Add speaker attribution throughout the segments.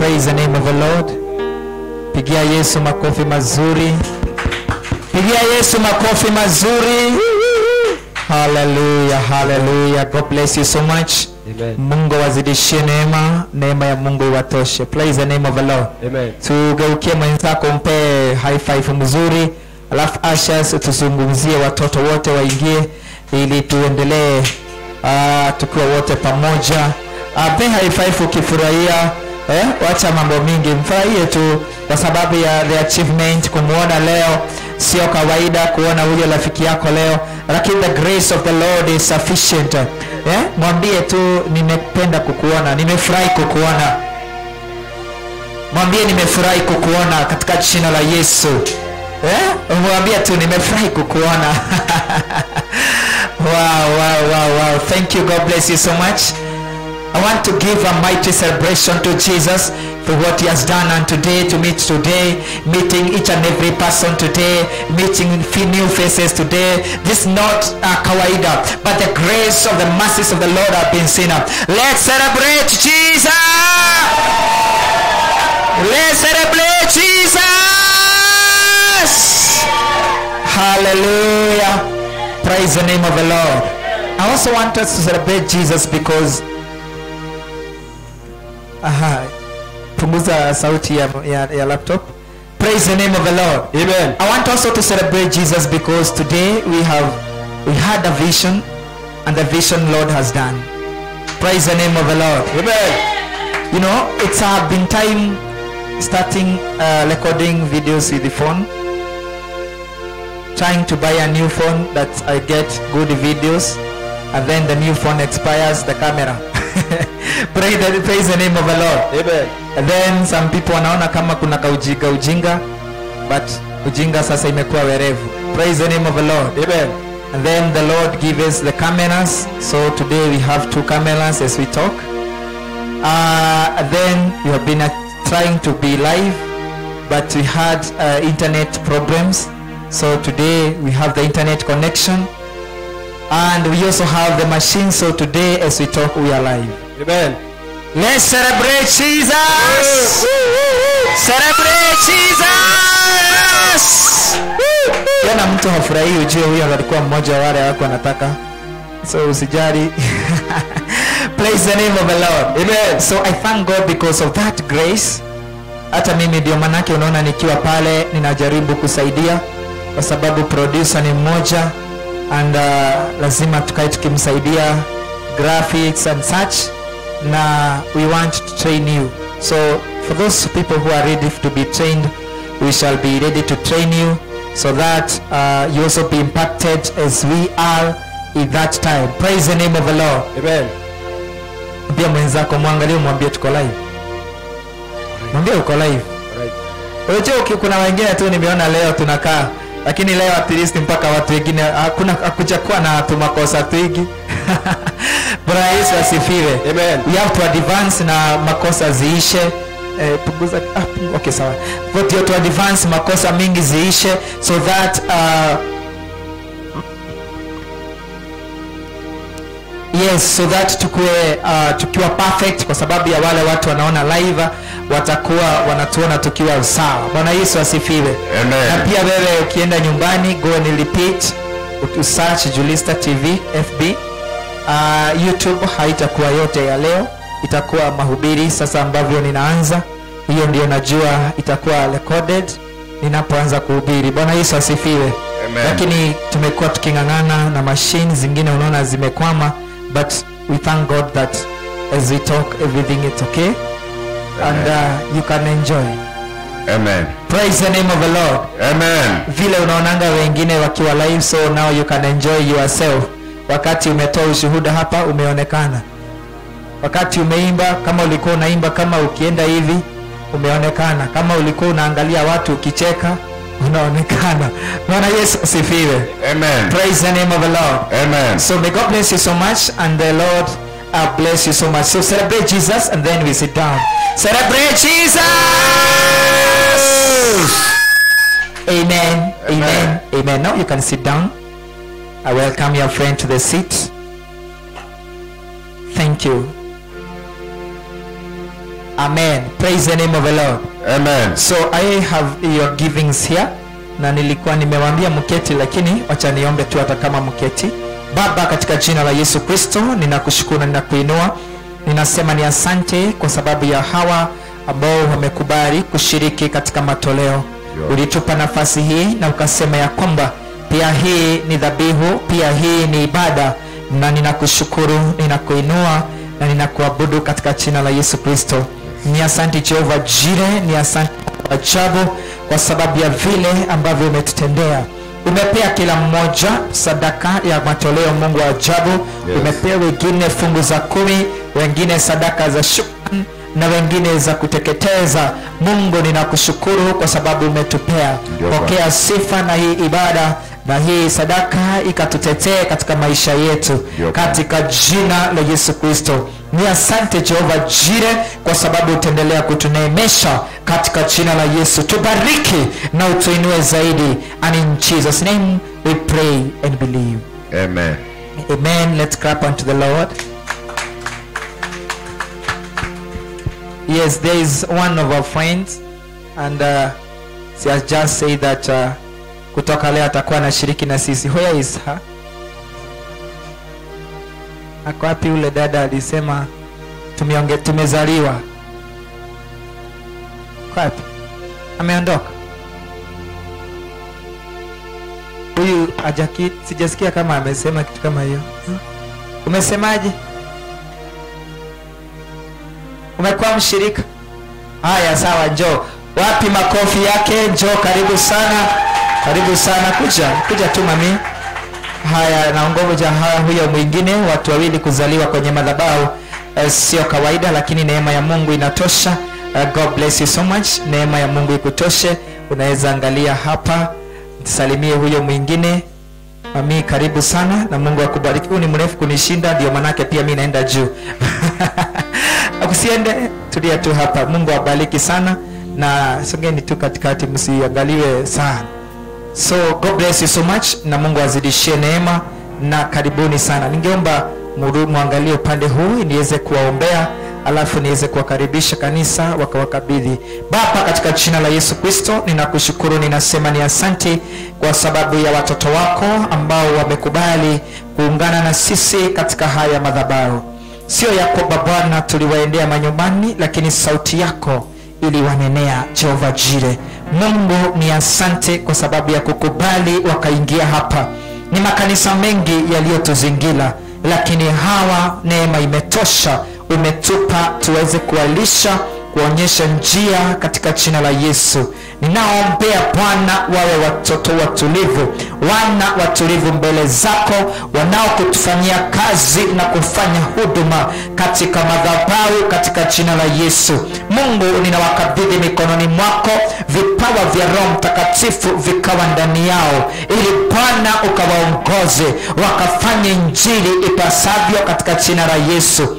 Speaker 1: Praise the name of the Lord. Pigia Yesu makofi mazuri. Pigia Yesu makofi mazuri. Hallelujah, hallelujah. God bless you so much.
Speaker 2: Amen.
Speaker 1: Mungu awazidishie neema, neema ya Mungu iwatoshe. Praise the name of the Lord.
Speaker 2: Amen.
Speaker 1: Tugeukie mwenzako, mpe high five mzuri, alafu ashes tuzungumzie watoto wote waingie, ili tuendelee uh, tukiwa wote pamoja. Uh, pe high five ukifurahia eh, wacha mambo mingi, mfurahie tu kwa sababu ya the achievement, kumwona leo. Sio kawaida kuona huyo rafiki yako leo, lakini the grace of the Lord is sufficient. Eh, mwambie tu nimependa kukuona, nimefurahi kukuona. Mwambie nimefurahi kukuona katika jina la yesu. Eh? mwambie tu nimefurahi kukuona. Wow, wow, wow, wow. thank you. God bless you so much I want to give a mighty celebration to Jesus for what he has done and today to meet today, meeting each and every person today, meeting new faces today. This is not a kawaida, but the grace of the mercies of the Lord have been seen. Let's celebrate Jesus! Let's celebrate Jesus! Hallelujah. Praise the name of the Lord. I also want us to celebrate Jesus because Aha. Punguza sauti ya, ya, ya laptop. Praise the name of the Lord.
Speaker 2: Amen.
Speaker 1: I want also to celebrate Jesus because today we have we had a vision and the vision Lord has done. Praise the name of the Lord.
Speaker 2: Amen.
Speaker 1: You know, it's uh, been time starting uh, recording videos with the phone. Trying to buy a new phone that I get good videos, and then the new phone expires the camera. praise, the, praise the name of the Lord.
Speaker 2: Amen.
Speaker 1: And then some people wanaona kama kuna kaujinga ujinga, but ujinga sasa imekuwa werevu. Praise the name of the Lord.
Speaker 2: Amen.
Speaker 1: And then the Lord gives us the cameras. So today we have two cameras as we talk. Uh, and then we have been uh, trying to be live, but we had uh, internet problems. So today we have the internet connection. And we also have the machine. So today as we talk, we are live.
Speaker 2: Amen.
Speaker 1: Let's celebrate Jesus! Celebrate Jesus! Tena mtu hafurahii ujue huyo alikuwa mmoja wa wale wako anataka. So usijali. Praise the name of the Lord. Amen. So I thank God because of that grace. Hata mimi ndio manake unaona nikiwa pale ninajaribu kusaidia kwa sababu producer ni mmoja and uh, lazima tukae tukimsaidia graphics and such na we want to train you. So for those people who are ready to be trained we shall be ready to train you so that uh, you also be impacted as we are in that time. Praise the name of the lord.
Speaker 2: Amen.
Speaker 1: pia mwenzako mwangalie mwambie tuko live. Mwambie uko live.
Speaker 2: Right.
Speaker 1: Uki- kuna wengine tu nimeona leo tunakaa lakini leo at least mpaka watu wengine hakuna hakuja kuwa na tumakosa twingi. Bwana yesu asifiwe.
Speaker 2: Amen.
Speaker 1: we have to advance na makosa ziishe. Eh, punguza ah, okay sawa. Ndio to advance makosa mingi ziishe so that uh, yes so that tukue uh, tukiwa perfect kwa sababu ya wale watu wanaona live watakuwa wanatuona tukiwa sawa. Bwana yesu asifiwe. Na pia wewe ukienda nyumbani go and repeat usearch julista tv fb uh, youtube haitakuwa yote ya leo itakuwa mahubiri. Sasa ambavyo ninaanza hiyo ndio najua itakuwa recorded ninapoanza kuhubiri. Bwana yesu asifiwe.
Speaker 3: Amen.
Speaker 1: lakini tumekuwa tuking'ang'ana na mashine zingine unaona zimekwama but we thank god that as we talk everything is okay and uh, you can enjoy
Speaker 3: Amen.
Speaker 1: praise the name of the lord
Speaker 3: Amen.
Speaker 1: vile unaonanga wengine wakiwa live so now you can enjoy yourself wakati umetoa ushuhuda hapa umeonekana wakati umeimba kama ulikuwa unaimba kama ukienda hivi umeonekana kama ulikuwa unaangalia watu ukicheka unaonekana bwana yesu asifiwe
Speaker 3: Amen.
Speaker 1: praise the name of the lord
Speaker 3: Amen.
Speaker 1: so may god bless you so much and the lord uh, bless you so much. So celebrate jesus and then we sit down. Celebrate jesus! Amen. Amen.
Speaker 3: Amen.
Speaker 1: amen. Now you can sit down. I welcome your friend to the seat. Thank you. Amen. Praise the name of the lord.
Speaker 2: Amen.
Speaker 1: so i have your givings here. Na nilikuwa nimewambia mketi lakini wacha niombe tu hata kama mketi baba katika jina la yesu kristo ninakushukuru na ninakuinua. Ninasema ni asante kwa sababu ya hawa ambao wamekubali kushiriki katika matoleo. Ulitupa nafasi hii na ukasema ya kwamba pia hii ni dhabihu pia hii ni ibada. Na ninakushukuru ninakuinua na ninakuabudu katika jina la yesu kristo. Ni asante jehova jire ni asante kwa ajabu kwa sababu ya vile ambavyo umetutendea umepea kila mmoja sadaka ya matoleo mungu wa ajabu.
Speaker 2: Yes.
Speaker 1: umepea wengine fungu za kumi wengine sadaka za shukran na wengine za kuteketeza. Mungu ninakushukuru kwa sababu umetupea. Pokea sifa na hii ibada na hii sadaka ikatutetee katika maisha yetu.
Speaker 2: Ndio
Speaker 1: katika jina la yesu kristo. Ni asante jehova jire kwa sababu utaendelea kutuneemesha katika jina la yesu. Tubariki na utuinue zaidi. And in jesus name we pray and believe.
Speaker 2: Amen.
Speaker 1: amen. Let's clap unto the lord. Yes there is one of our friends and uh, she has just said that uh, kutoka leo atakuwa anashiriki na sisi. Where is her? Ako wapi ule dada alisema tumeonge, tumezaliwa wapi ameondoka. Huyu ajaki sijasikia kama amesema kitu kama hiyo. Umesemaje? Umekuwa mshirika? Haya sawa njoo. Wapi makofi yake? Njoo karibu sana. Karibu sana. Kuja kuja tu mami. Haya naongoja haya huyo mwingine. Watu wawili kuzaliwa kwenye madhabahu. Eh, sio kawaida lakini neema ya mungu inatosha uh, god bless you so much. Neema ya mungu ikutoshe. Unaweza angalia hapa. Salimie huyo mwingine. Mami karibu sana na mungu akubariki. Huu ni mrefu kunishinda ndio manake pia mi naenda juu. Usiende tulia tu hapa. Mungu abariki sana. Na songeni tu katikati msiangaliwe sana. So god bless you so much na mungu azidishie neema na karibuni sana. Ningeomba muru- angalie upande huu niweze kuwaombea alafu niweze kuwakaribisha kanisa wakawakabidhi baba katika jina la yesu kristo. Ninakushukuru ninasema ni asante kwa sababu ya watoto wako ambao wamekubali kuungana na sisi katika haya madhabahu. Sio yako bwana tuliwaendea manyumbani lakini sauti yako iliwanenea jehova jire mungu ni asante kwa sababu ya kukubali wakaingia hapa. Ni makanisa mengi yaliyotuzingira lakini hawa neema imetosha umetupa tuweze kuwalisha kuonyesha njia katika jina la yesu. Ninaombea bwana wawe watoto watulivu wana watulivu mbele zako wanaokutufanyia kazi na kufanya huduma katika madhabahu katika jina la yesu. Mungu ninawakabidhi mikononi mwako vipawa vya roho mtakatifu vikawa ndani yao ili bwana ukawaongoze wakafanye njiri ipasavyo katika jina la yesu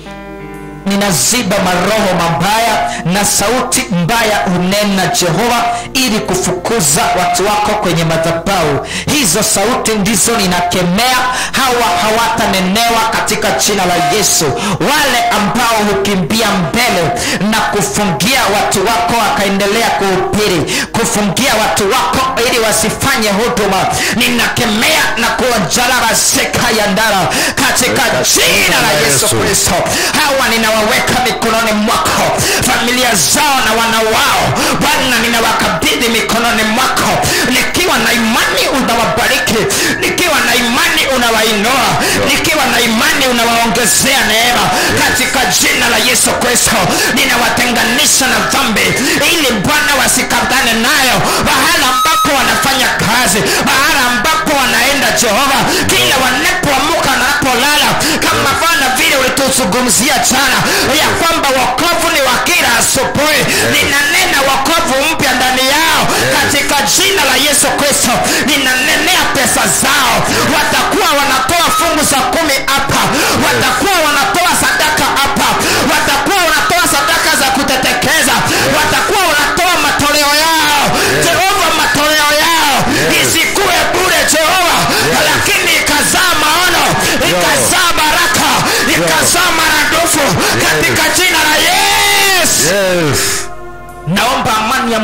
Speaker 1: ninaziba maroho mabaya na sauti mbaya hunena jehova ili kufukuza watu wako kwenye madhabahu. Hizo sauti ndizo ninakemea hawa hawatanenewa katika jina la yesu. Wale ambao hukimbia mbele na kufungia watu wako wakaendelea kuhubiri kufungia watu wako ili wasifanye huduma ninakemea na kuonjala seka ya ndara katika jina la yesu kristo. Hawa ninawaweka mikononi mwako. Familia zao na wana wao. Bwana ninawakabidhi mikononi unawaongezea neema katika jina la yesu kristo. Ninawatenganisha na dhambi ili bwana wasikatane nayo. Mahala ambapo wanafanya kazi mahala ambapo wanaenda jehova kila wanapoamuka na wanapolala kama bwana vile ulituzungumzia jana ya kwamba wakovu ni wa kila asubuhi. Ninanena wakovu mpya ndani yao katika jina la yesu kristo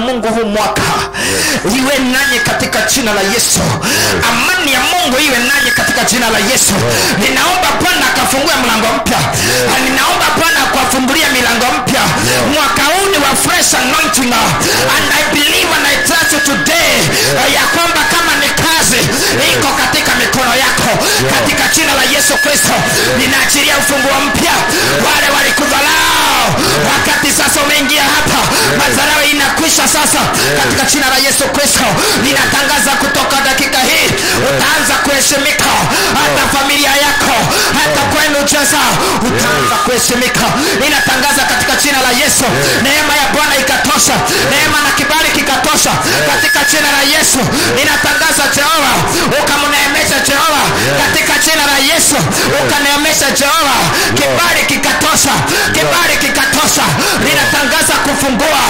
Speaker 1: mungu huu mwaka. Iwe nanyi katika jina la yesu. Amani ya mungu iwe nanyi katika jina la yesu. Ninaomba bwana akafungue mlango mpya. Na ninaomba bwana akuwafungulia milango mpya. Mwaka huu ni wa fresh anointing. And i believe and i trust you today ya kwamba kama kazi iko katika mikono yako. Katika jina la yesu kristo ninaachilia ufunguo mpya. Wale walikudhalau wakati sasa umeingia hapa madharau inakwisha sasa. Katika jina la yesu kristo ninatangaza kutoka dakika hii utaanza kuheshimika. Hata familia yako kuheshimika inatangaza katika jina la yesu. Neema ya bwana ikatosha. Neema na kibali kikatosha. Katika jina la yesu. Ninatangaza jehova ukamneemesha jehova katika jina la yesu. Ukaneemesha jehova kibali kikatosha. Kibali kikatosha. Ninatangaza kufungua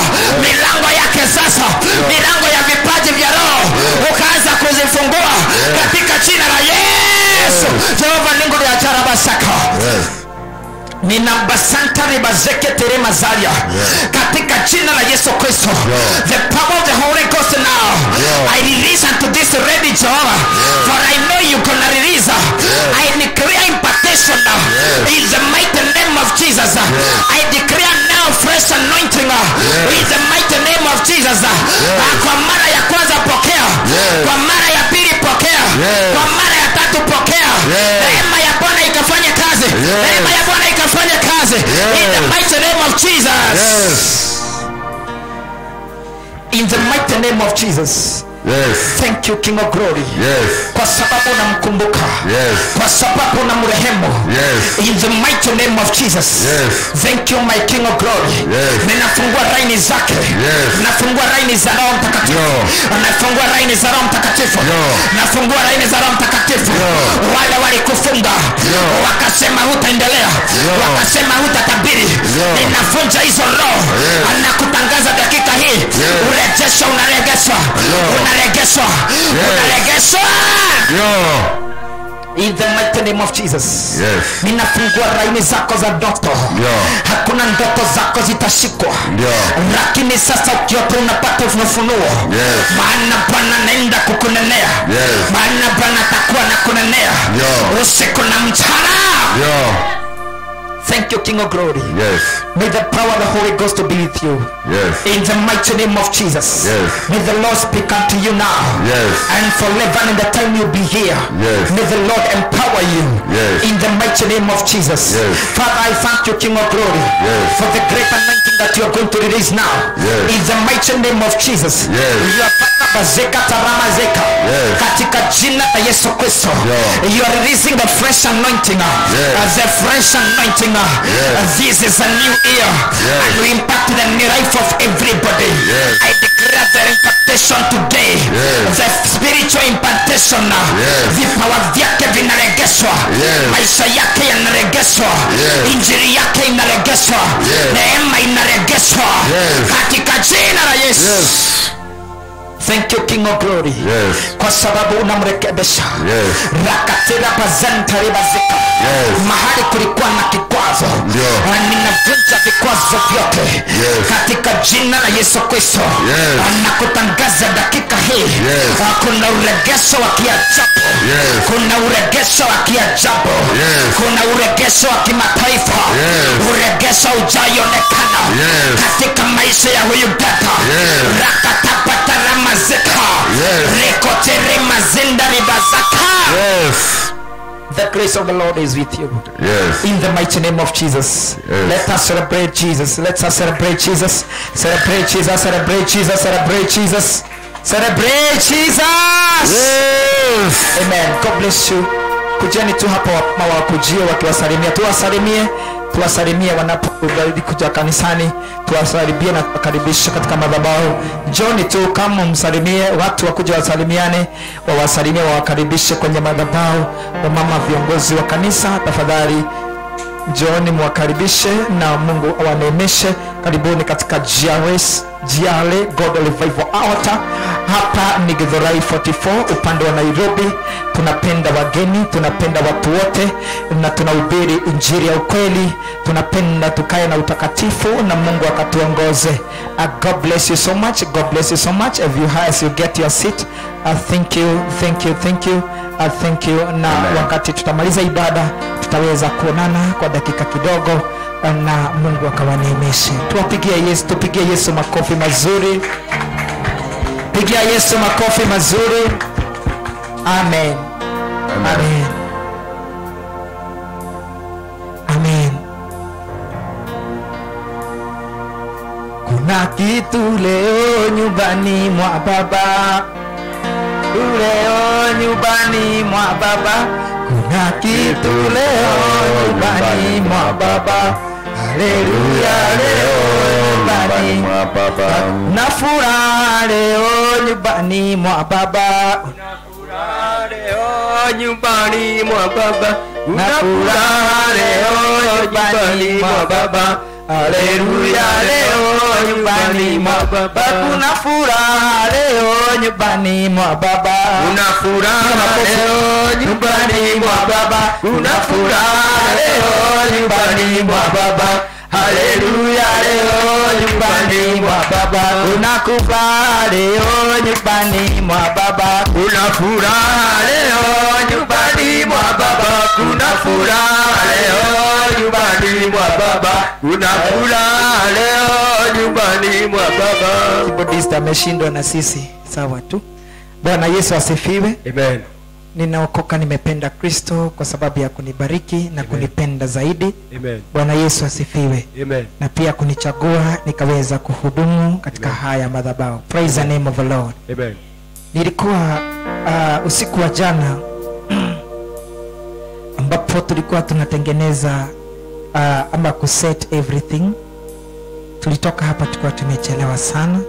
Speaker 1: milango yake sasa. Milango ya vipaji vya roho. Ukaanza kuzifungua. Katika jina la yesu. Jehova ningu lya jarabasaka
Speaker 2: Yes.
Speaker 1: ninambasantaribazeketeri-mazaria katika jina la yesu kristo. The power of the holy ghost now.
Speaker 2: Yeah.
Speaker 1: i release unto this ready jehovah for i know you gonna release. I declare impartation now. In the mighty name of jesus. I declare now fresh anointing. In the mighty name of jesus. Yeah. kwa mara ya kwanza pokea. Kwa mara ya pili pokea. Kwa mara ya tatu pokea. Neema bwana ikafanya kazi. Neema ya bwana ikafanya kazi. In the mighty name of jesus.
Speaker 2: Yes.
Speaker 1: in the mighty name of jesus
Speaker 2: Yes.
Speaker 1: thank you king of glory
Speaker 2: Yes.
Speaker 1: kwa sababu unamkumbuka
Speaker 2: Yes.
Speaker 1: kwa sababu unamrehemu
Speaker 2: Yes.
Speaker 1: in the mighty name of jesus
Speaker 2: Yes.
Speaker 1: thank you my king of glory
Speaker 2: Yes.
Speaker 1: ninafungua raini zake
Speaker 2: Yes.
Speaker 1: nafungua raini za roho mtakatifu
Speaker 2: Yo.
Speaker 1: nafungua raini za roho mtakatifu
Speaker 2: Yo.
Speaker 1: nafungua raini za roho mtakatifu
Speaker 2: Yo.
Speaker 1: wale walikufunga
Speaker 2: Yo.
Speaker 1: wakasema hutaendelea
Speaker 2: Yo.
Speaker 1: wakasema hutatabiri
Speaker 2: Yo.
Speaker 1: ninavunja hizo roho unaregeshwa
Speaker 2: Yo.
Speaker 1: in the mighty name of jesus
Speaker 2: Yes.
Speaker 1: ninafungua raini zako za ndoto
Speaker 2: Yeah.
Speaker 1: hakuna ndoto zako zitashikwa
Speaker 2: Yeah.
Speaker 1: lakini sasa ukiota unapata ufunuo
Speaker 2: Yes.
Speaker 1: maana bwana naenda kukunenea
Speaker 2: Yes.
Speaker 1: maana bwana atakuwa na kunenea
Speaker 2: Yeah.
Speaker 1: usiku na mchana
Speaker 2: Yo.
Speaker 1: Thank you king of glory
Speaker 2: Yes.
Speaker 1: may the power of the holy ghost to be with you
Speaker 2: Yes.
Speaker 1: in the mighty name of jesus
Speaker 2: Yes.
Speaker 1: may the lord speak unto you now
Speaker 2: Yes.
Speaker 1: and forever in the time you'll be here
Speaker 2: Yes.
Speaker 1: may the lord empower you
Speaker 2: Yes.
Speaker 1: in the mighty name of jesus
Speaker 2: Yes.
Speaker 1: father i thank you king of glory
Speaker 2: Yes.
Speaker 1: for the great anointing that you are going to release now
Speaker 2: Yes.
Speaker 1: in the mighty name of jesus
Speaker 2: Yes.
Speaker 1: you are zeka. bazeka taramazeka
Speaker 2: Yes.
Speaker 1: katika jina la yesu kristo
Speaker 2: Yeah.
Speaker 1: you are releasing the fresh anointing
Speaker 2: Yes.
Speaker 1: As a fresh anointing
Speaker 2: Yes.
Speaker 1: uh, this is a new year
Speaker 2: Yes.
Speaker 1: and we impact the new life of everybody
Speaker 2: Yes.
Speaker 1: i declare the impartation today
Speaker 2: Yes.
Speaker 1: the spiritual impartation
Speaker 2: Yes.
Speaker 1: vipawa vyake vinaregeshwa
Speaker 2: Yes.
Speaker 1: maisha yake yanaregeshwa
Speaker 2: Yes.
Speaker 1: injili yake inaregeshwa
Speaker 2: Yes.
Speaker 1: neema inaregeshwa
Speaker 2: Yes.
Speaker 1: katika jina la yesu
Speaker 2: Yes.
Speaker 1: Thank you king of glory
Speaker 2: Yes.
Speaker 1: kwa sababu unamrekebesha.
Speaker 2: Yes.
Speaker 1: rakatera zika.
Speaker 2: Yes.
Speaker 1: mahali kulikuwa na kikwazo
Speaker 2: Ndio.
Speaker 1: Na ninavunja vikwazo vyote
Speaker 2: Yes.
Speaker 1: katika jina la yesu kristo
Speaker 2: Yes.
Speaker 1: Anakutangaza dakika hii
Speaker 2: Yes.
Speaker 1: Ah, kuna uregesho wa kiajabu
Speaker 2: Yes.
Speaker 1: kuna uregesho wa kiajabu
Speaker 2: Yes.
Speaker 1: kuna uregesho wa kimataifa
Speaker 2: Yes.
Speaker 1: uregesho ujaionekana
Speaker 2: Yes.
Speaker 1: katika maisha ya huyu dada
Speaker 2: Yes.
Speaker 1: Rakatapataramazika
Speaker 2: Yes.
Speaker 1: rikoterimazindalibazaka
Speaker 2: Yes.
Speaker 1: the grace of the lord is with you
Speaker 2: Yes.
Speaker 1: in the mighty name of Jesus.
Speaker 2: Yes.
Speaker 1: Let us celebrate Jesus. Let us celebrate Jesus. Celebrate Jesus. Celebrate Jesus. Celebrate Jesus. Celebrate Jesus.
Speaker 2: Yes.
Speaker 1: Amen. God bless you. Kujeni tu hapa mawakujie wakujie wakiwasalimia, tuwasalimie, tuwasalimie wanaporudi kuja kanisani, tuwasalimie na kuwakaribisha katika madhabahu. Njoni tu kama msalimie watu wakuja wasalimiane, wawasalimie, wawakaribishe kwenye madhabahu. Wamama viongozi wa kanisa, tafadhali njooni mwakaribishe na mungu awaneemeshe karibuni katika GRS, Jiale God Revival Altar. Hapa ni Githurai 44 upande wa Nairobi. Tunapenda wageni, tunapenda watu wote, na tunahubiri injili ya ukweli. Tunapenda tukae na utakatifu na Mungu akatuongoze. Uh, God bless you so much. God bless you so much. If you as you get your seat, uh, thank you, thank you, thank you. Uh, thank you. Na
Speaker 2: Amen.
Speaker 1: wakati tutamaliza ibada tutaweza kuonana kwa dakika kidogo na Mungu akawaneemeshe. Tuwapigie Yesu, tupigie Yesu makofi mazuri. Pigia Yesu makofi mazuri. Amen. Amen. Amen. Kuna kitu leo nyumbani mwa baba, leo nyumbani mwa baba. Kuna kitu leo nyumbani mwa baba. Haleluya, leo nyumbani
Speaker 2: mwa baba.
Speaker 1: Na furaha leo nyumbani mwa baba.
Speaker 3: Leo nyumbani mwa baba.
Speaker 1: Na furaha leo nyumbani mwa baba. haleluya leo nyumbani mwa baba. Kuna furaha leo nyumbani mwa baba.
Speaker 3: Kuna furaha leo nyumbani mwa baba. Kuna furaha leo nyumbani mwa baba haleluya leo nyumbani mwa baba.
Speaker 1: Kuna leo nyumbani mwa baba.
Speaker 3: Kuna furaha leo nyumbani mwa baba. Kuna furaha leo nyumbani mwa baba. Kuna furaha leo nyumbani mwa baba.
Speaker 1: Keyboardist ameshindwa na sisi. Sawa tu. Bwana yesu asifiwe.
Speaker 3: Amen
Speaker 1: ninaokoka nimependa kristo kwa sababu ya kunibariki na Amen. kunipenda zaidi.
Speaker 3: Amen.
Speaker 1: Bwana yesu asifiwe.
Speaker 3: Amen.
Speaker 1: Na pia kunichagua nikaweza kuhudumu katika Amen. haya madhabahu. Praise Amen. the name of the lord.
Speaker 3: Amen.
Speaker 1: Nilikuwa uh, usiku wa jana ambapo tulikuwa tunatengeneza uh, ama kuset everything. Tulitoka hapa tukiwa tumechelewa sana